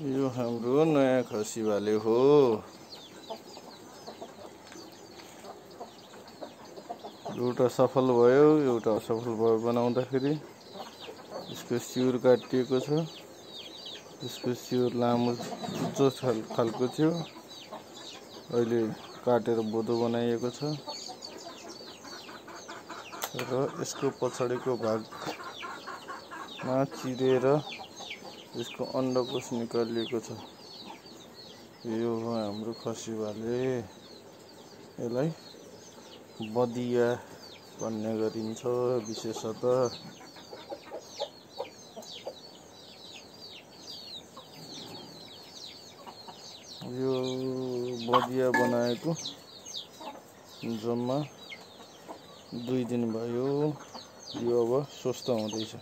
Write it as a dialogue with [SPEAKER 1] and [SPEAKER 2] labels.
[SPEAKER 1] यो हाम्रो नयाँ खसी भाले हो। एउटा सफल भयो एउटा असफल भयो बनाउँदाखेरि। यसको सिउर काटिएको छ। यसको सिउर लामो उच्च खालको थियो। अहिले काटेर बोधो बनाइएको छ। र यसको पछाडिको भागमा चिरेर यसको अन्डकोष निकालिएको छ। यो हो हाम्रो खसी भाले यसलाई बदिया भन्ने गरिन्छ विशेषतः। यो बदिया बनाएको जम्मा दुई दिन भयो। यो अब स्वस्थ हुँदैछ।